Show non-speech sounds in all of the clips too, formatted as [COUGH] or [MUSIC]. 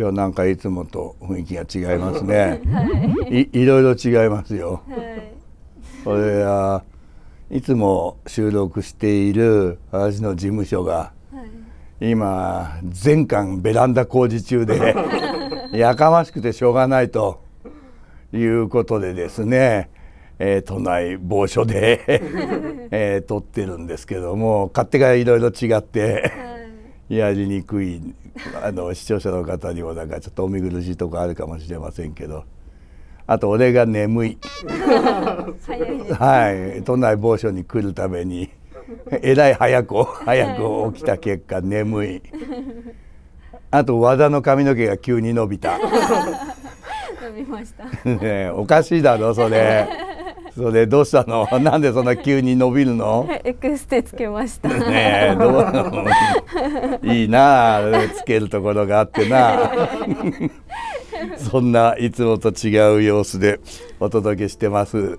今日なんかいつもと雰囲気が違いますね、[LAUGHS] はい、いいろいろ違いますよ、はい、それはいつも収録している私の事務所が、はい、今全館ベランダ工事中で [LAUGHS] やかましくてしょうがないということでですね、えー、都内某所で [LAUGHS] えー、撮ってるんですけども勝手がいろいろ違ってやりにくい [LAUGHS] あの視聴者の方にもなんかちょっとお見苦しいとこあるかもしれませんけど。あと俺が眠い。はい。都内某所に来るためにえらい早く早く起きた結果眠い。あと和田の髪の毛が急に伸びた。[LAUGHS] 伸びました、[LAUGHS] ね、おかしいだろそれそれどうしたの？[LAUGHS] なんでそんな急に伸びるの？エクステつけました。ねどういいなつけるところがあってな。[LAUGHS] そんないつもと違う様子でお届けしてます。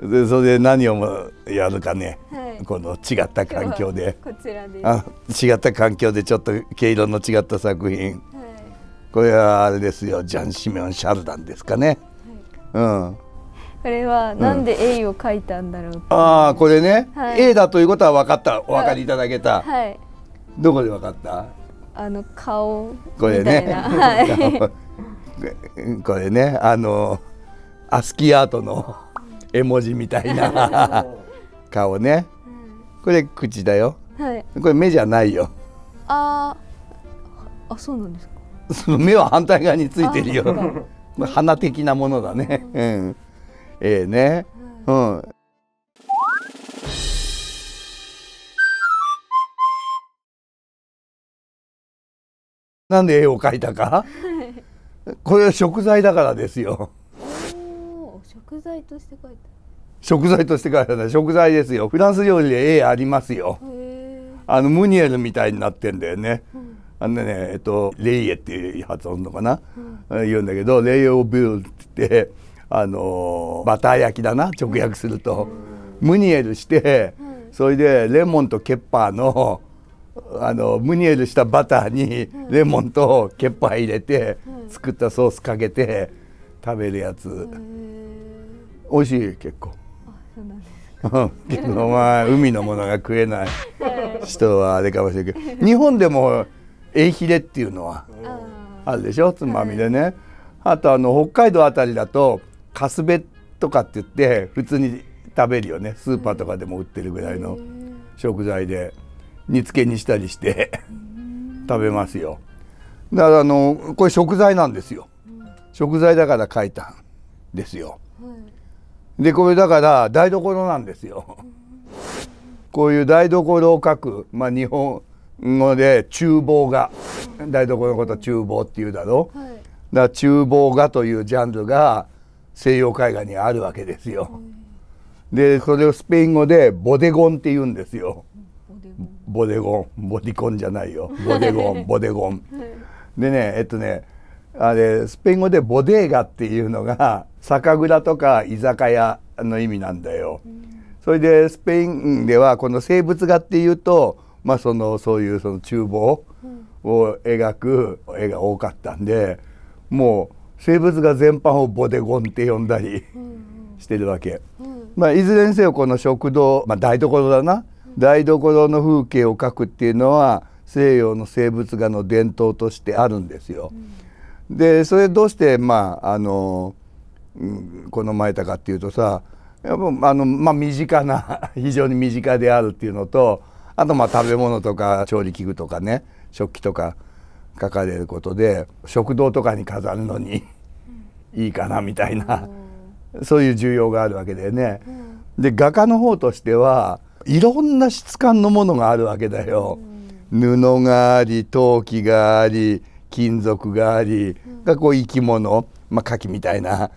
でそれで何をやるかね、はい、この違った環境で。こちらであ違った環境でちょっと毛色の違った作品、はい、これはあれですよジャン・シメオン・シャルダンですかね、はい、うんこれはなんで A を描いたんだろう、うん、ああこれね、はい、A だということは分かった。お分かりいただけた、はい、どこで分かった？あの顔これね、はい、[LAUGHS] これね。あのアスキーアートの絵文字みたいな [LAUGHS] 顔ね。これ口だよ、はい、これ目じゃないよ。ああそうなんですか？そ [LAUGHS] の目は反対側についてるよ。鼻的なものだね、うんええね。うん。なんで絵を描いたか？これは食材だからですよ。食材として描いた。食材として描いた食材ですよ。フランス料理で絵ありますよ。あのムニエルみたいになってんだよね。うん、あのねえっとレイエっていう発音のかな、うん、言うんだけどレイオビルって言って。あのバター焼きだな直訳すると、ムニエルして、それでレモンとケッパーのあのムニエルしたバターにレモンとケッパー入れて作ったソースかけて食べるやつ、美味しい結構。けどまあ海のものが食えない。人はあれかもしれないけど。日本でもエイヒレっていうのはあるでしょ？つまみでね。あとあの北海道あたりだとカスベとかって言って普通に食べるよね。スーパーとかでも売ってるぐらいの食材で煮付けにしたりして食べますよ。だからあのこれ食材なんですよ。食材だから書いたんですよ。でこれだから台所なんですよ。こういう台所を書く、まあ、日本語で厨房が。台所のことは厨房っていうだろ。う、だから厨房画というジャンルが西洋絵画にあるわけですよ。でそれをスペイン語でボデゴンって言うんですよ。ボデゴンボディコンじゃないよボデゴンボデゴン。でねえっとねあれスペイン語でボデーガっていうのが酒蔵とか居酒屋の意味なんだよ。それでスペインではこの生物画っていうと、まあ、そのそういうその厨房を描く絵が多かったんでもう生物画全般をボデゴンって呼んだりしてるわけ、まあ、いずれにせよこの食堂、まあ、台所だな、台所の風景を描くっていうのは西洋の生物画の伝統としてあるんですよ。でそれどうしてまああの、うん、好まれたかっていうとさやっぱあの、まあ、身近な [LAUGHS] 非常に身近であるっていうのとあとまあ食べ物とか調理器具とかね食器とか書かれることで食堂とかに飾るのにいいかなみたいな、そういう需要があるわけだよね。で画家の方としてはいろんな質感のものがあるわけだよ。布があり陶器があり金属があり、がこう生き物、まあ、牡蠣みたいな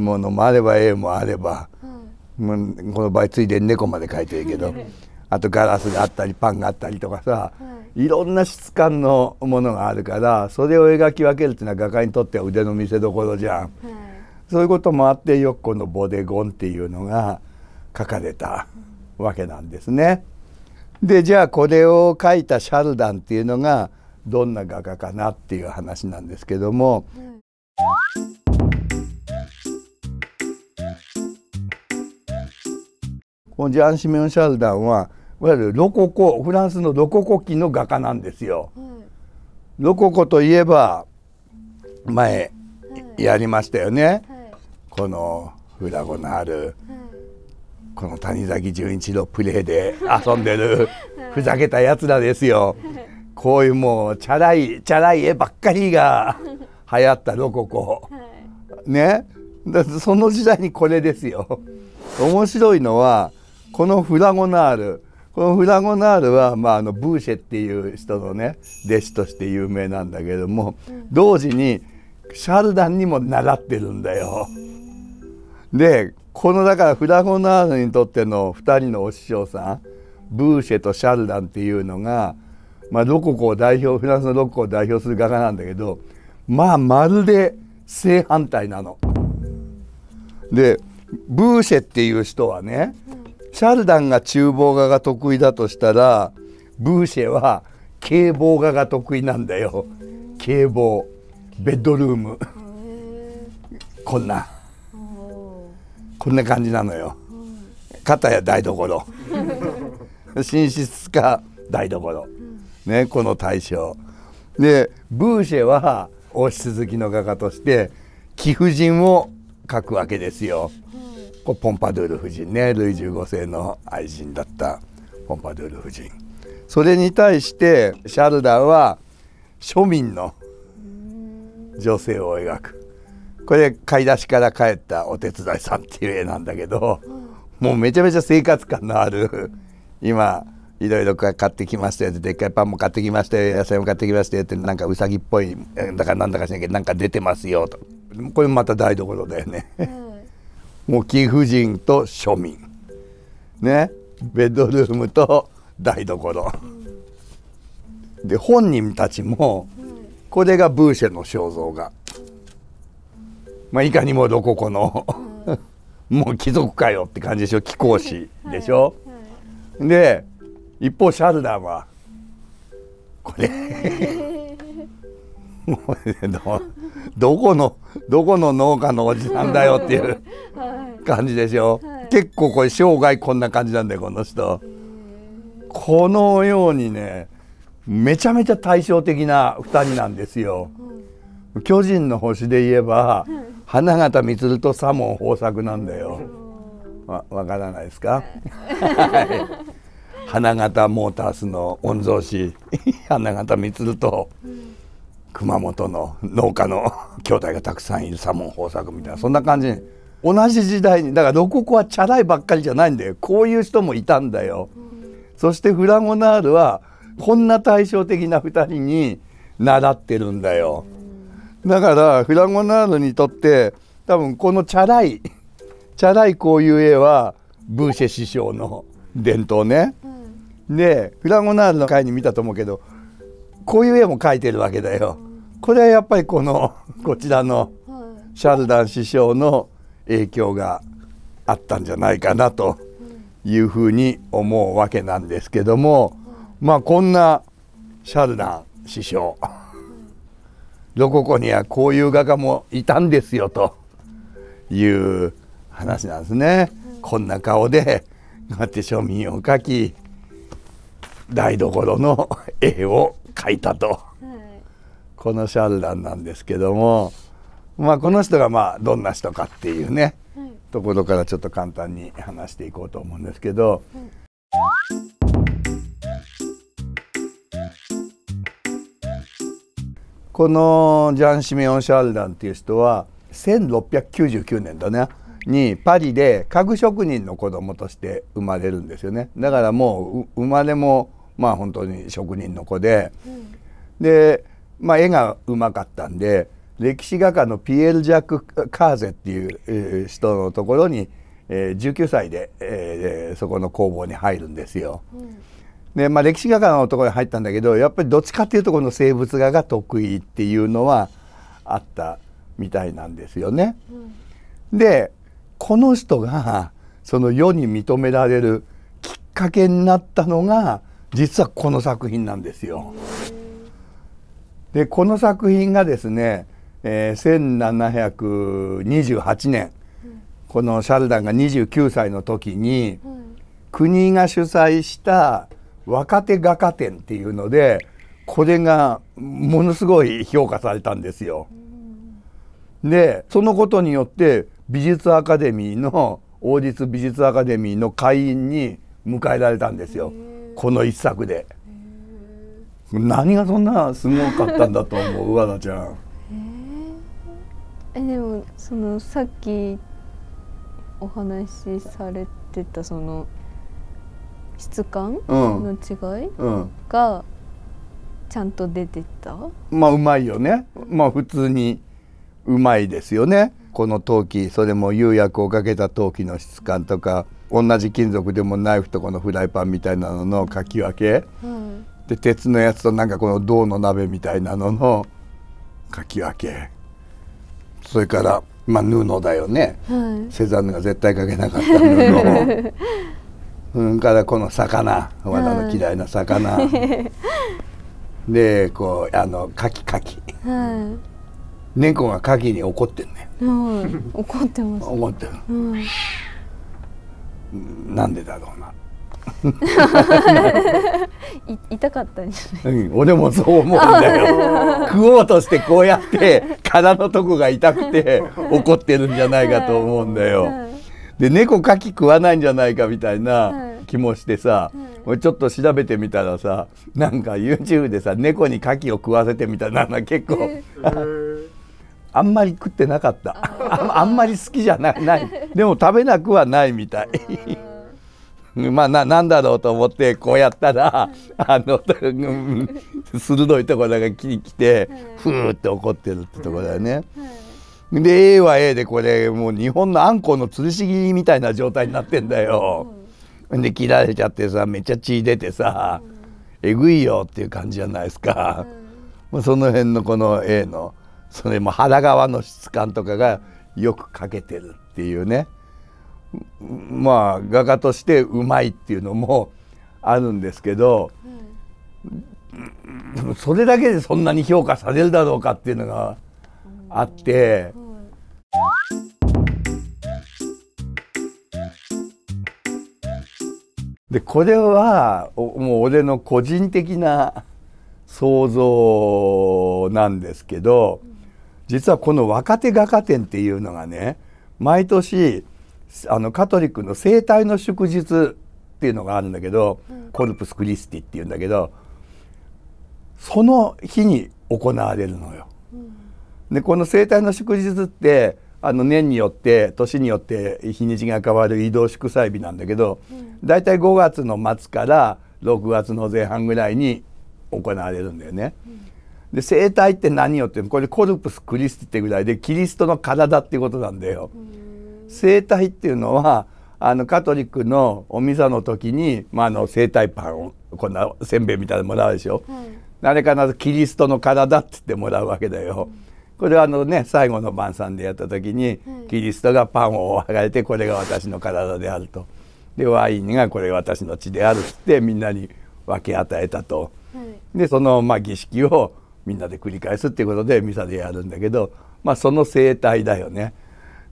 ものもあれば絵もあれば、この場合ついでに猫まで描いてるけど [LAUGHS] あとガラスがあったりパンがあったりとかさ、いろんな質感のものがあるからそれを描き分けるっていうのは画家にとっては腕の見せ所じゃん、はい、そういうこともあってよくこのボデゴンっていうのが書かれたわけなんですね。でじゃあこれを書いたシャルダンっていうのがどんな画家かなっていう話なんですけども。このジャン・シメオン・シャルダンはいわゆるロココフランスのロココ期の画家なんですよ。ロココといえば前やりましたよね。このフラゴのある、この谷崎潤一のプレーで [LAUGHS] 遊んでるふざけたやつらですよ。こういうもうチャラいチャラい絵ばっかりが [LAUGHS] 流行ったロココ。ね。その時代にこれですよ。面白いのはこのフラゴナールこのフラゴナールは、まあ、あのブーシェっていう人のね弟子として有名なんだけども、同時にシャルダンにも習ってるんだよ。でこのだからフラゴナールにとっての2人のお師匠さんブーシェとシャルダンっていうのが、まあ、ロココを代表フランスのロココを代表する画家なんだけどまあまるで正反対なの。でブーシェっていう人はね、シャルダンが厨房画が得意だとしたらブーシェは警棒画が得意なんだよ。警棒。ベッドルーム。こんな。こんな感じなのよ。肩や台所。寝室か台所。ねこの対象。でブーシェは王室好きの画家として貴婦人を描くわけですよ。こポンパドゥール夫人ねルイ15世の愛人だったポンパドゥール夫人。それに対してシャルダンは庶民の女性を描く。これ買い出しから帰ったお手伝いさんっていう絵なんだけどもうめちゃめちゃ生活感のある今いろいろ買ってきましたよでっかいパンも買ってきましたよ野菜も買ってきましたよってなんかうさぎっぽいだからなんだかしらんけどなんか出てますよと。これまた台所だよね。もう貴婦人と庶民。ね。ベッドルームと台所。で本人たちもこれがブーシェの肖像画。まあいかにもロココのもう貴族かよって感じでしょ。貴公子でしょ、で一方シャルダンはこれど [LAUGHS] どこのどこの農家のおじさんだよっていう感じでしょ、はい、結構これ生涯こんな感じなんだよこの人。このようにねめちゃめちゃ対照的な2人なんですよ。巨人の星で言えば花形満と左門豊作なんだよ。わわからないですか、[LAUGHS] 花形モータースの御曹司花形満と熊本の農家の [LAUGHS] 兄弟がたくさんいる左門豊作みたいなそんな感じ同じ時代にだからロココはチャラいばっかりじゃないんだよこういう人もいたんだよ。そしてフラゴナールはこんな対照的な2人に習ってるんだよ。だからフラゴナールにとって多分このチャラいチャラいこういう絵はブーシェ師匠の伝統ね。でフラゴナールの回に見たと思うけどこういう絵も描いてるわけだよ。これはやっぱりこのこちらのシャルダン師匠の影響があったんじゃないかなというふうに思うわけなんですけどもまあこんなシャルダン師匠ロココにはこういう画家もいたんですよという話なんですね。こんな顔でこうやって庶民を描き台所の絵を描いたと。このシャルダンなんですけども、まあ、この人がまあどんな人かっていうね、はい、ところからちょっと簡単に話していこうと思うんですけど。このジャン・シメオン・シャルダンっていう人は1699年だねにパリで家具職人の子供として生まれるんですよねだからもう生まれもまあ本当に職人の子で、うん、でまあ、絵がうまかったんで歴史画家のピエール・ジャック・カーゼっていう人のところに、えー、19歳で、えー、そこの工房に入るんですよ。うん、でまあ、歴史画家のところに入ったんだけどやっぱりどっちかっていうとこの生物画が得意っていうのはあったみたいなんですよね。うん、でこの人がその世に認められるきっかけになったのが実はこの作品なんですよ。でこの作品がですね、えー、1728年、うん、このシャルダンが29歳の時に、うん、国が主催した若手画家展っていうのでこれがものすごい評価されたんですよ。でそのことによって美術アカデミーの王立美術アカデミーの会員に迎えられたんですよ。この一作で。何がそんなすごかったんだと思う和田ちゃん。えでもそのさっきお話しされてたその質感の違いがちゃんと出てた、まあうまいよね。まあ普通にうまいですよね。この陶器それも釉薬をかけた陶器の質感とか同じ金属でもナイフとこのフライパンみたいなののかき分け、うん、で鉄のやつとなんかこの銅の鍋みたいなののかき分け。それからまあ布だよね、はい、セザンヌが絶対かけなかった布 [LAUGHS] うんからこの魚。和田の嫌いな魚、はい、でこうあのかきかき、はい、猫がかきに怒ってんね、はい、怒ってます、怒ってる、はい、なんでだろうな [LAUGHS] [LAUGHS] 痛かったんじゃない、うん、俺もそう思うんだよ。食おうとしてこうやって殻のとこが痛くて怒ってるんじゃないかと思うんだよ。で猫かき食わないんじゃないかみたいな気もしてさ、俺ちょっと調べてみたらさなんか YouTube でさ猫に牡蠣を食わせてみたいなの結構 [LAUGHS] あんまり食ってなかった。あんまり好きじゃない。ない。でも食べなくはないみたい。まあななんだろうと思ってこうやったら、あの [LAUGHS] 鋭いところが来てふーって怒ってるってところだよね。で A は A でこれもう日本のあんこの吊るし切りみたいな状態になってんだよ。で切られちゃってさめっちゃ血出てさ、えぐいよっていう感じじゃないですか。うん、その辺のこの A のそれも腹側の質感とかがよく描けてるっていうね。まあ画家としてうまいっていうのもあるんですけど、うん、それだけでそんなに評価されるだろうかっていうのがあって。でこれはもう俺の個人的な想像なんですけど実はこの若手画家展っていうのがね毎年あのカトリックの生体の祝日っていうのがあるんだけど、うん、コルプス・クリスティっていうんだけどその日に行われるのよ。うん、でこの生体の祝日ってあの年によって年によって日にちが変わる移動祝祭日なんだけど、うん、だいたい5月の末から6月の前半ぐらいに行われるんだよね。で生体って何よってこれコルプス・クリスティってぐらいでキリストの体っていうことなんだよ。生体っていうのはあのカトリックのおミサの時に、まあ、あの生体パンをこんなせんべいみたいなのもらうでしょ、はい、あれ必ずキリストの体って言ってもらうわけだよ。うんこれはあのね最後の晩餐でやった時に、キリストがパンを剥がれてこれが私の体であると。でワインがこれが私の血であるってみんなに分け与えたと、はい、でそのまあ儀式をみんなで繰り返すっていうことでミサでやるんだけどまあその生態だよね。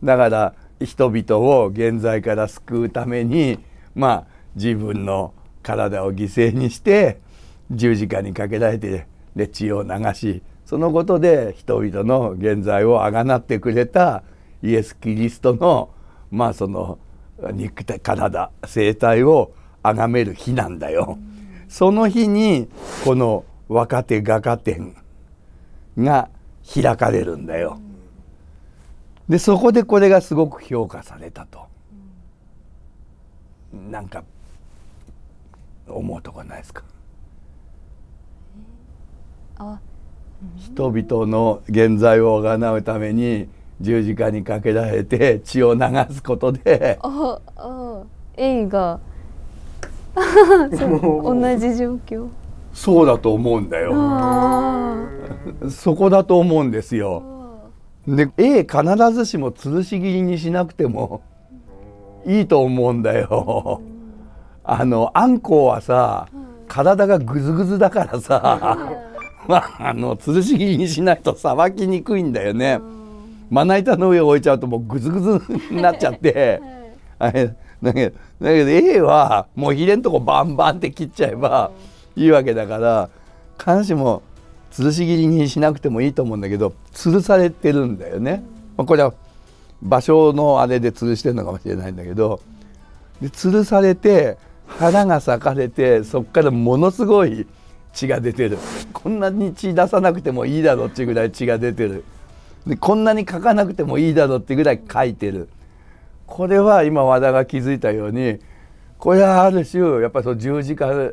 だから人々を現在から救うためにまあ自分の体を犠牲にして十字架にかけられてで血を流しそのことで人々の現在をあがなってくれたイエス・キリストのまあその肉体体生体を崇める日なんだよ。その日にこの若手画家展が開かれるんだよ。でそこでこれがすごく評価されたと、うん、なんか思うとこないですか？あ、人々の現在を贖うために十字架にかけられて血を流すことで。ああ映画。[LAUGHS] 同じ状況。そうだと思うんだよ。そこだと思うんですよで絵必ずしも吊るし切りにしなくてもいいと思うんだよ。あのあんこはさ体がぐずぐずだからさ [LAUGHS] あの吊るし切りにしないとさばきにくいんだよね。まな板の上を置いちゃうともうグズグズになっちゃって、[LAUGHS] はい、あれだけどだけど A はもうひれんとこバンバンって切っちゃえばいいわけだから必ずしも吊るし切りにしなくてもいいと思うんだけど吊るされてるんだよね。まあ、これは場所のあれで吊るしてるのかもしれないんだけどで吊るされて花が咲かれてそこからものすごい血が出てる。こんなに血出さなくてもいいだろうっていうぐらい血が出てる。でこんなに書かなくてもいいだろうっていうぐらい書いてる。これは今和田が気づいたようにこれはある種やっぱり十字架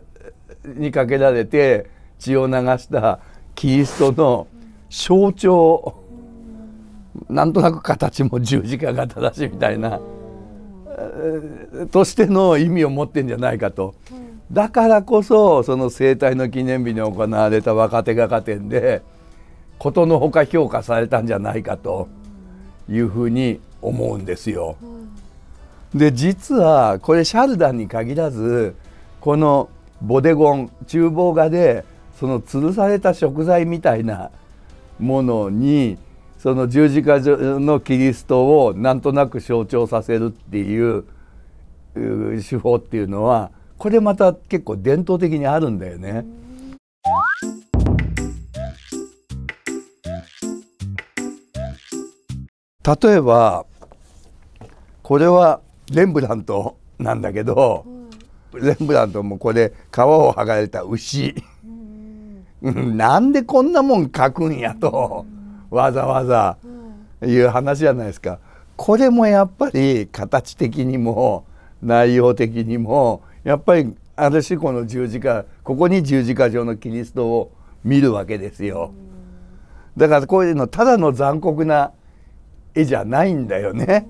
にかけられて血を流したキリストの象徴なんとなく形も十字架が正しみたいなとしての意味を持ってんじゃないかと。だからこそその生誕の記念日に行われた若手画家展でことのほか評価されたんじゃないかというふうに思うんですよ。で実はこれシャルダンに限らずこのボデゴン厨房画でその吊るされた食材みたいなものにその十字架のキリストをなんとなく象徴させるっていう手法っていうのはこれまた結構伝統的にあるんだよね。例えばこれはレンブラントなんだけど、レンブラントもこれ皮を剥がれた牛、なんでこんなもん描くんやと、わざわざいう話じゃないですか。これもやっぱり形的にも内容的にもやっぱりある種この十字架ここに十字架上のキリストを見るわけですよ。だからこういうのただの残酷な絵じゃないんだよね。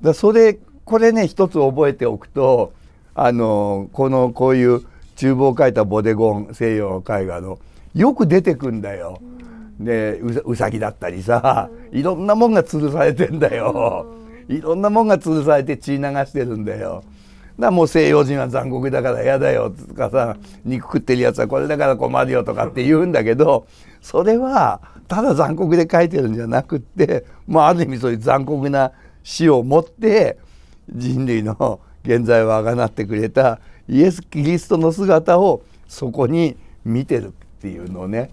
だそれこれね一つ覚えておくとあのこのこういう厨房を描いたボデゴン西洋絵画のよく出てくんだよ。でうさぎだったりさいろんなもんが吊るされてんだよ。いろんなもんが吊るされて血流してるんだよ。だもう西洋人は残酷だから嫌だよとかさ肉食ってるやつはこれだから困るよとかって言うんだけどそれはただ残酷で書いてるんじゃなくってまあある意味そういう残酷な死をもって人類の現在をあがなってくれたイエス・キリストの姿をそこに見てるっていうのをね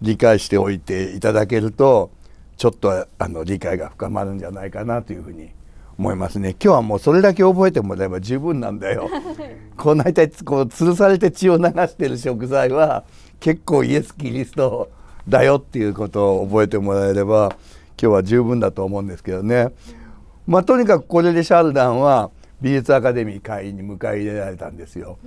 理解しておいていただけるとちょっとあの理解が深まるんじゃないかなというふうに思いますね今日はもうそれだけ覚えてもらえば十分なんだよ [LAUGHS] こう大体こう吊るされて血を流してる食材は結構イエス・キリストだよっていうことを覚えてもらえれば今日は十分だと思うんですけどね。まあ、とにかくこれでシャルダンは美術アカデミー会員に迎え入れられたんですよ。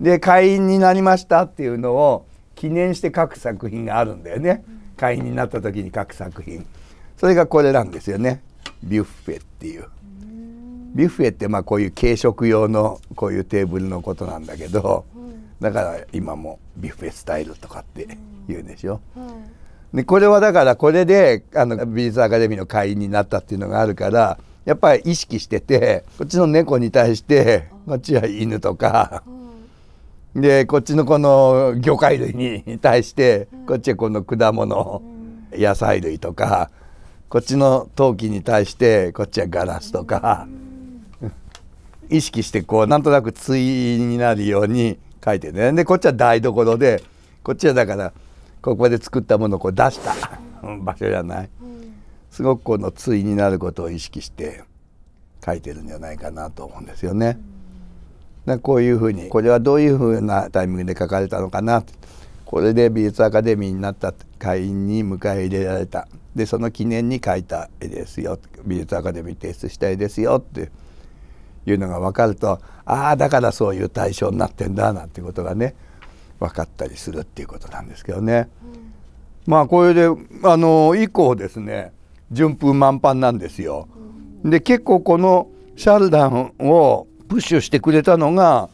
で会員になりましたっていうのを記念して書く作品があるんだよね。会員になった時に書く作品。それがこれなんですよね。ビュッフェっていう。ビュッフェってまあこういう軽食用のこういうテーブルのことなんだけど、だから今もビュッフェスタイルとかって言うでしょ。でこれはだからこれであの美術アカデミーの会員になったっていうのがあるからやっぱり意識しててこっちの猫に対してこっちは犬とか、でこっちのこの魚介類に対してこっちはこの果物、野菜類とかこっちの陶器に対してこっちはガラスとか、意識してこうなんとなく対になるように書いてねでこっちは台所でこっちはだからここで作ったものをこう出した [LAUGHS] 場所じゃない。すごくこの対になることを意識して書いてるんじゃないかなと思うんですよね。だこういうふうにこれはどういうふうなタイミングで書かれたのかなこれで美術アカデミーになった会員に迎え入れられた。でその記念に描いた絵ですよ。美術アカデミー提出した絵ですよって。いうのが分かるとああだからそういう対象になってんだなんてことがね分かったりするっていうことなんですけどね。うん、まあこれであの以降ですね順風満帆なんですよ。で結構このシャルダンをプッシュしてくれたのが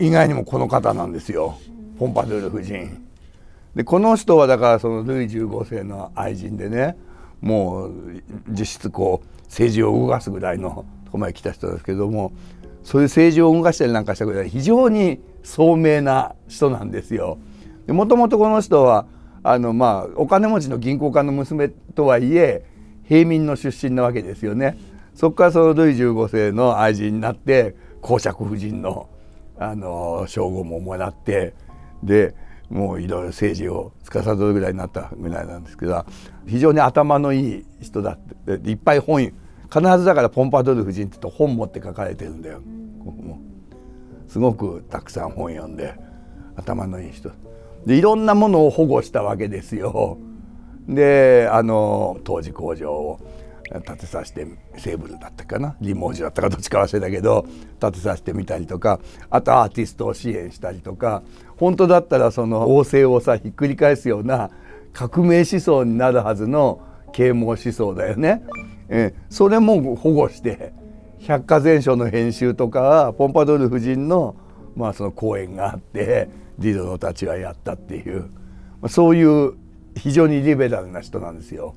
意外にもこの方なんですよポンパドゥール夫人。でこの人はだからそのルイ15世の愛人でねもう実質こう政治を動かすぐらいのとこまで来た人ですけどもそういう政治を動かしたりなんかしたぐらい非常に聡明な人なんですよ。もともとこの人はあのまあお金持ちの銀行家の娘とはいえ平民の出身なわけですよね。そこからそのルイ15世の愛人になって公爵夫人のあの称号ももらってでもういろいろ政治を司るぐらいになったぐらいなんですけど非常に頭のいい人だっていっぱい本必ずだからポンパドゥル夫人って言うと本持って書かれてるんだよ。すごくたくさん本読んで頭のいい人でいろんなものを保護したわけですよ。であの当時工場を建てさせてセーブルだったかな？リモージュだったかどっちか忘れたけど建てさせてみたりとかあとアーティストを支援したりとか本当だったらその王政をさひっくり返すような革命思想になるはずの啓蒙思想だよね。えそれも保護して百科全書の編集とかポンパドール夫人の,、まあその講演があってディドロたちはやったっていう、まあ、そういう非常にリベラルな人なんですよ。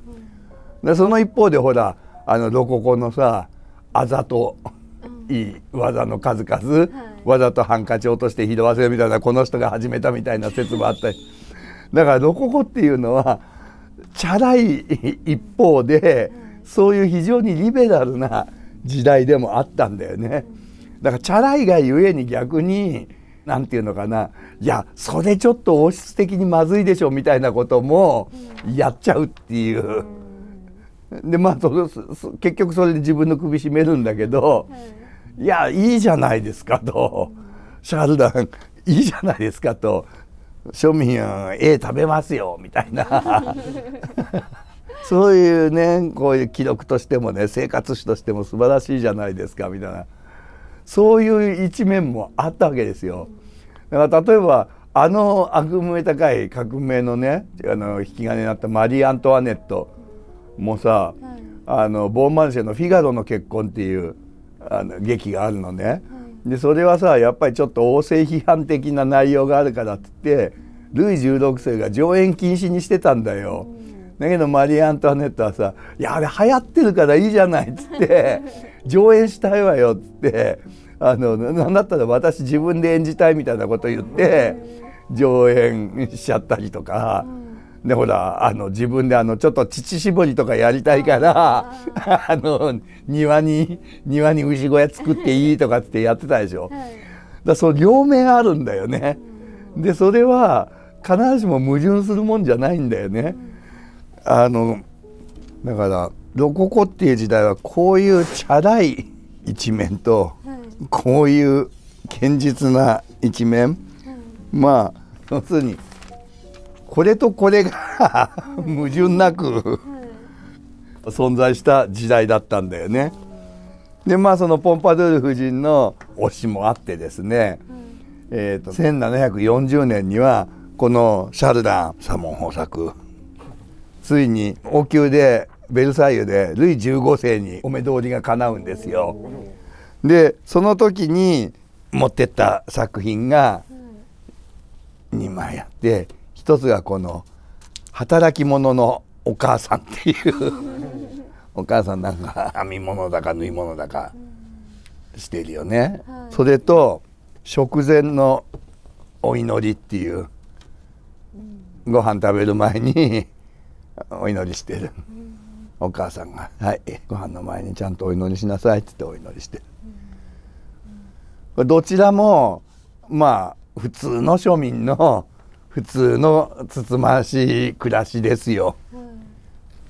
でその一方でほらあのロココのさあざといい技の数々、はい、わざとハンカチ落として拾わせるみたいなこの人が始めたみたいな説もあったりだからロココっていうのはチャラい一方でそういう非常にリベラルな時代でもあったんだよね。だからチャラいがゆえに逆に何て言うのかな。いやそれちょっと王室的にまずいでしょみたいなこともやっちゃうっていう。でまあ結局それで自分の首絞めるんだけど、いやいいじゃないですかと。シャルダンいいじゃないですかと。庶民は絵食べますよみたいな。[LAUGHS] そういうねこういう記録としてもね生活史としても素晴らしいじゃないですかみたいなそういう一面もあったわけですよ。だから例えばあの悪夢高い革命のねあの引き金になったマリー・アントワネットもさ、はい、あのボーンマンシェの「フィガロの結婚」っていうあの劇があるのね。はい、でそれはさやっぱりちょっと王政批判的な内容があるからっつってルイ16世が上演禁止にしてたんだよ。だけどマリー・アントワネットはさ「いやあれ流行ってるからいいじゃない」っつって「[LAUGHS] 上演したいわよ」ってあのなんだったら私自分で演じたいみたいなこと言って上演しちゃったりとか。でほらあの自分であのちょっと乳搾りとかやりたいからあの庭に庭に牛小屋作っていいとかってやってたでしょ。はい、だその両面あるんだよね。でそれは必ずしも矛盾するもんじゃないんだよね。あのだからロココっていう時代はこういうチャラい一面と、はい、こういう堅実な一面、はい、まあ要するにこれとこれが矛盾なく存在した時代だったんだよね。でまあそのポンパドゥール夫人の推しもあってですね、えーと、1740年にはこのシャルダンサモン豊作。ついに王宮でベルサイユでルイ15世にお目通りが叶うんですよ。でその時に持ってった作品が2枚あって一つがこの働き者のお母さんっていう。[LAUGHS] お母さんなんか編み物だか縫い物だかしてるよね、はい、それと食前のお祈りっていう、うん、ご飯食べる前にお祈りしてる、うん、お母さんが「はいご飯の前にちゃんとお祈りしなさい」って言ってお祈りして。る、うん、どちらもまあ普通の庶民の普通のつつましい暮らしですよ。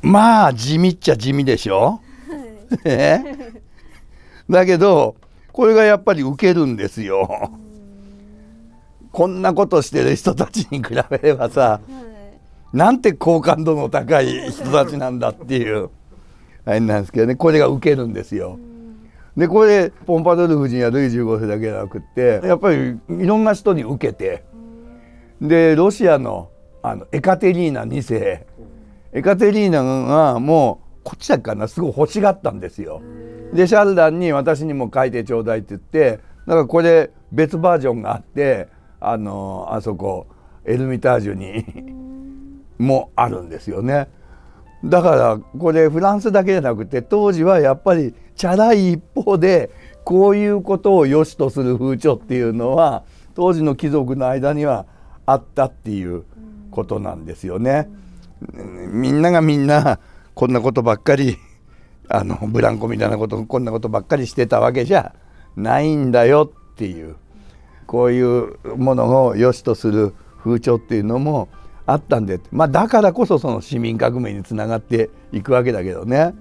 まあ地味っちゃ地味でしょ、はい、だけどこれがやっぱりウケるんですよ。こんなことしてる人たちに比べればさ、はい、なんて好感度の高い人たちなんだっていう。あれなんですけどね。これがウケるんですよ。でこれポンパドル夫人やルイ15世だけじゃなくってやっぱりいろんな人に受けて。でロシアのあのエカテリーナ2世。エカテリーナがもうこっちだかな。すごい欲しがったんですよ。でシャルダンに私にも書いてちょうだいって言ってだからこれ別バージョンがあってあのあそこエルミタージュに。もあるんですよね。だからこれフランスだけじゃなくて当時はやっぱりチャラい一方でこういうことを良しとする風潮っていうのは当時の貴族の間にはあったっていうことなんですよね。みんながみんなこんなことばっかりあのブランコみたいなことこんなことばっかりしてたわけじゃないんだよっていうこういうものを良しとする風潮っていうのもあったんで、まあ、だからこそその市民革命につながっていくわけだけどね。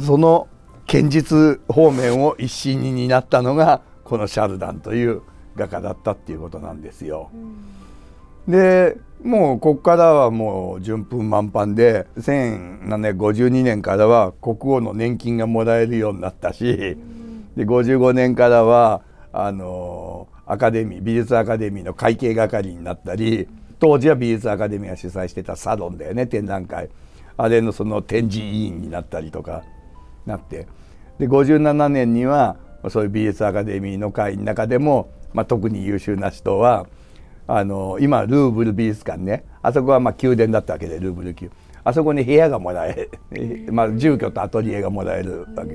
その堅実方面を一心に担ったのがこのシャルダンという画家だったっていうことなんですよ。でもうここからはもう順風満帆で1752年からは国王の年金がもらえるようになったしで55年からはあのアカデミー美術アカデミーの会計係になったり当時は美術アカデミーが主催してたサロンだよね展覧会。あれのその展示委員になったりとかなって。で57年にはそういう美術アカデミーの会の中でも、まあ、特に優秀な人はあの今ルーブル美術館ね。あそこはまあ宮殿だったわけでルーブル宮。あそこに部屋がもらえ [LAUGHS] まあ、住居とアトリエがもらえるわけ。だか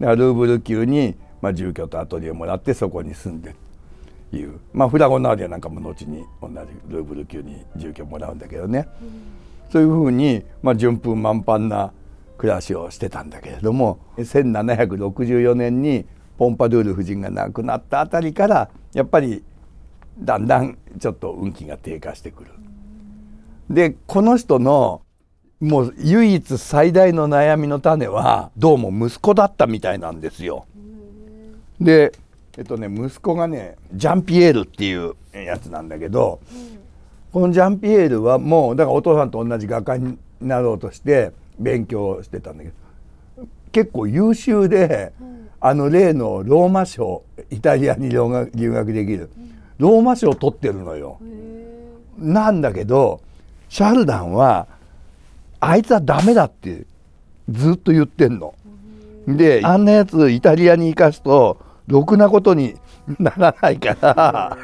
らルーブル宮に、まあ、住居とアトリエもらってそこに住んでいう。まあフラゴナーリアなんかも後に同じルーブル級に住居もらうんだけどね、うん、そういうふうに、まあ、順風満帆な暮らしをしてたんだけれども1764年にポンパドゥール夫人が亡くなったあたりからやっぱりだんだんちょっと運気が低下してくる。でこの人のもう唯一最大の悩みの種はどうも息子だったみたいなんですよ。でえっとね息子がねジャンピエールっていうやつなんだけど、このジャンピエールはもうだからお父さんと同じ画家になろうとして勉強してたんだけど結構優秀で、あの例のローマ賞イタリアに留学できる、ローマ賞を取ってるのよ。なんだけどシャルダンはあいつはダメだってずっと言ってんの。であんなやつイタリアに行かすとろくなことにならないから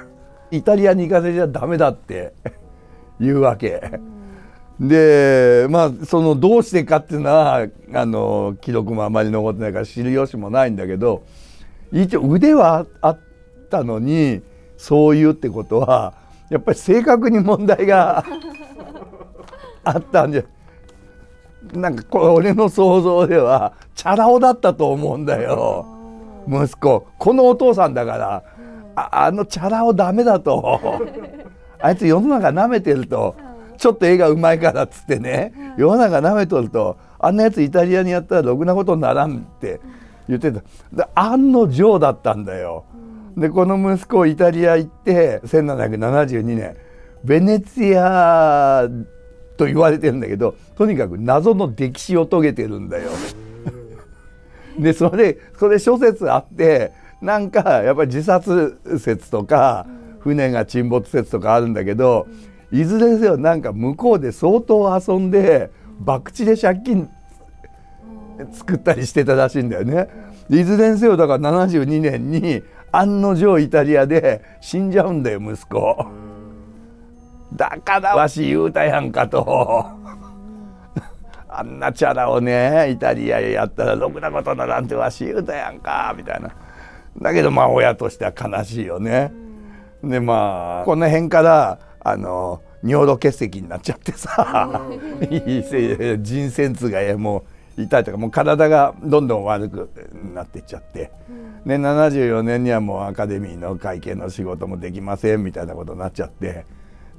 イタリアに行かせちゃダメだって言うわけ。でまあそのどうしてかっていうのはあの記録もあまり残ってないから知る由もないんだけど一応腕はあったのにそう言うってことはやっぱり正確に問題があったんじゃなんかこれ俺の想像ではチャラ男だったと思うんだよ。息子このお父さんだから、ああのチャラ男ダメだと。[LAUGHS] あいつ世の中なめてると。ちょっと絵がうまいからっつってね世の中なめとるとあんなやつイタリアにやったらろくなことにならんって言ってた。で案の定だったんだよ。でこの息子イタリア行って1772年ベネツィアと言われてるんだけどとにかく謎の歴史を遂げてるんだよ。[LAUGHS] でそれそれ諸説あってなんかやっぱり自殺説とか船が沈没説とかあるんだけどいずれにせよなんか向こうで相当遊んで博打で借金作ったりしてたらしいんだよね。いずれにせよだから72年に案の定イタリアで死んじゃうんだよ息子。だからわし言うたやんかと。あんなチャラをねイタリアへやったらろくなことならんてわし言うたやんかみたいな。だけどまあ親としては悲しいよね。でまあこの辺からあの尿路結石になっちゃってさ人選痛がもう痛いとかもう体がどんどん悪くなっていっちゃって、で74年にはもうアカデミーの会計の仕事もできませんみたいなことになっちゃって。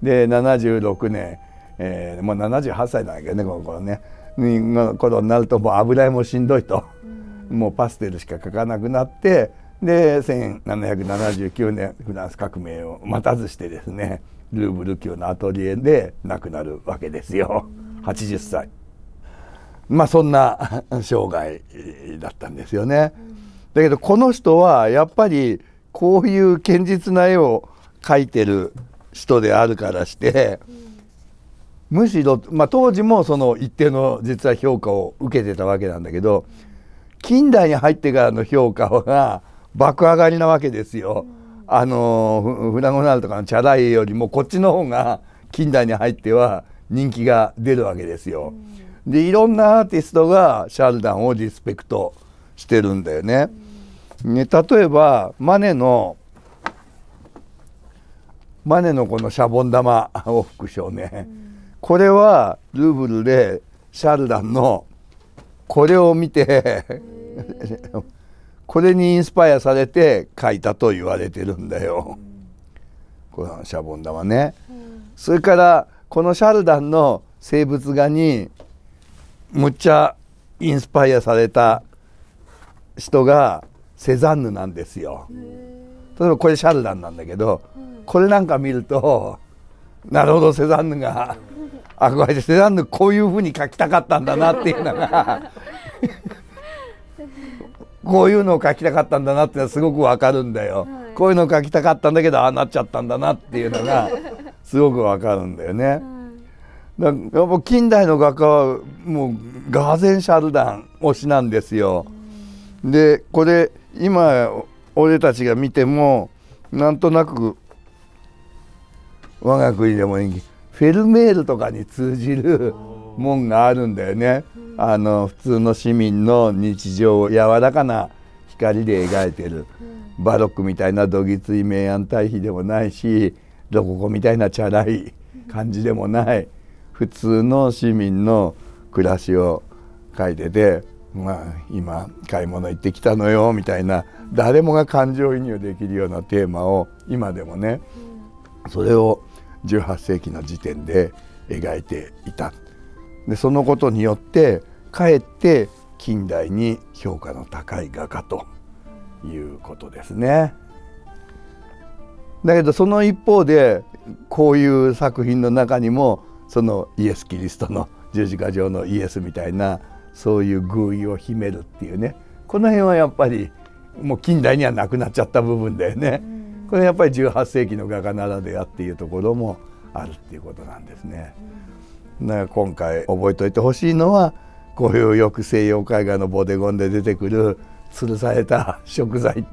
で76年、えー、もう78歳なんだけどねこの頃ねの頃になるともう油絵もしんどいと、うん、もうパステルしか描かなくなってで1779年フランス革命を待たずしてですねルーブル宮のアトリエで亡くなるわけですよ、うん、80歳。まあそんな生涯だったんですよね。だけどこの人はやっぱりこういう堅実な絵を描いてる人であるからして、うんむしろ、まあ、当時もその一定の実は評価を受けてたわけなんだけど近代に入ってからの評価が爆上がりなわけですよ。あのフラゴナルとかのチャライよりもこっちの方が近代に入っては人気が出るわけですよ。でいろんなアーティストがシャルダンをリスペクトしてるんだよね。ね例えばマネのマネのこのシャボン玉を副賞ね、これはルーブルでシャルダンのこれを見てこれにインスパイアされて描いたと言われてるんだよ。このシャボン玉ね。それからこのシャルダンの生物画にむっちゃインスパイアされた人がセザンヌなんですよ。例えばこれシャルダンなんだけど、これなんか見るとなるほどセザンヌが。憧れてセザンヌこういうふうに描きたかったんだなっていうのが。こういうのを描きたかったんだなっていうのはすごくわかるんだよ、はい、こういうのを描きたかったんだけどああなっちゃったんだなっていうのがすごくわかるんだよね。はい。だやっぱ近代の画家はもうガーゼン・シャルダン推しなんですよ。でこれ今俺たちが見てもなんとなく我が国でもフェルメールとかに通じるもんがあるんだよね。あの普通の市民の日常を柔らかな光で描いてる。バロックみたいなどぎつい明暗対比でもないしロココみたいなチャラい感じでもない。普通の市民の暮らしを描いててまあ今買い物行ってきたのよみたいな誰もが感情移入できるようなテーマを今でもねそれを18世紀の時点で描いていたでそのことによってかえって近代に評価の高い画家ということですね。だけどその一方でこういう作品の中にもそのイエス・キリストの十字架上のイエスみたいなそういう偶意を秘めるっていうねこの辺はやっぱりもう近代にはなくなっちゃった部分だよね。これやっぱり18世紀の画家ならではっていうところもあるっていうことなんですね。だから今回覚えておいてほしいのはこういうよく西洋絵画のボデゴンで出てくる吊るされた食材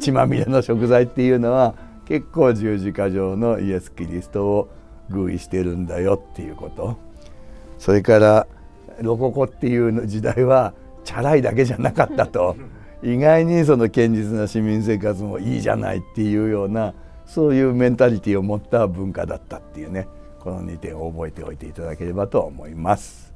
血まみれの食材っていうのは結構十字架上のイエス・キリストを寓意してるんだよっていうことそれからロココっていう時代はチャラいだけじゃなかったと意外にその堅実な市民生活もいいじゃないっていうようなそういうメンタリティを持った文化だったっていうねこの2点を覚えておいていただければと思います。